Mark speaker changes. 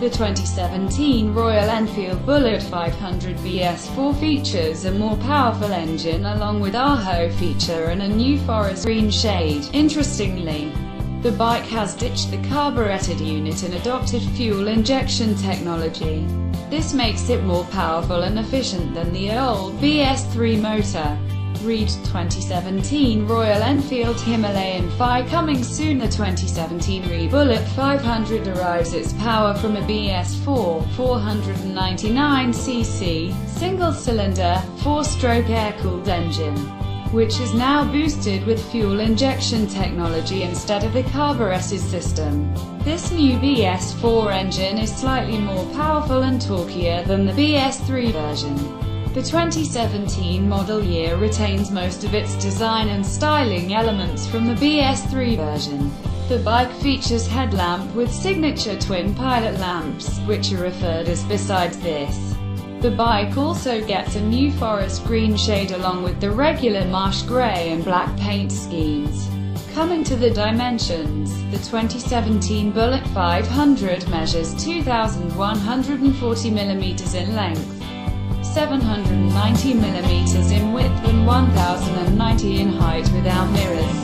Speaker 1: The 2017 Royal Enfield Bullet 500 BS4 features a more powerful engine along with AHO feature and a new forest green shade. Interestingly, the bike has ditched the carbureted unit and adopted fuel injection technology. This makes it more powerful and efficient than the old BS3 motor. Read 2017 Royal Enfield Himalayan FI coming soon. The 2017 Re Bullet 500 derives its power from a BS4 499cc single-cylinder, four-stroke air-cooled engine, which is now boosted with fuel injection technology instead of the carbureted system. This new BS4 engine is slightly more powerful and torquier than the BS3 version. The 2017 model year retains most of its design and styling elements from the BS3 version. The bike features headlamp with signature twin pilot lamps, which are referred as besides this. The bike also gets a new forest green shade along with the regular marsh grey and black paint schemes. Coming to the dimensions, the 2017 Bullet 500 measures 2,140 mm in length, 790 mm in width and 1090 in height without mirrors.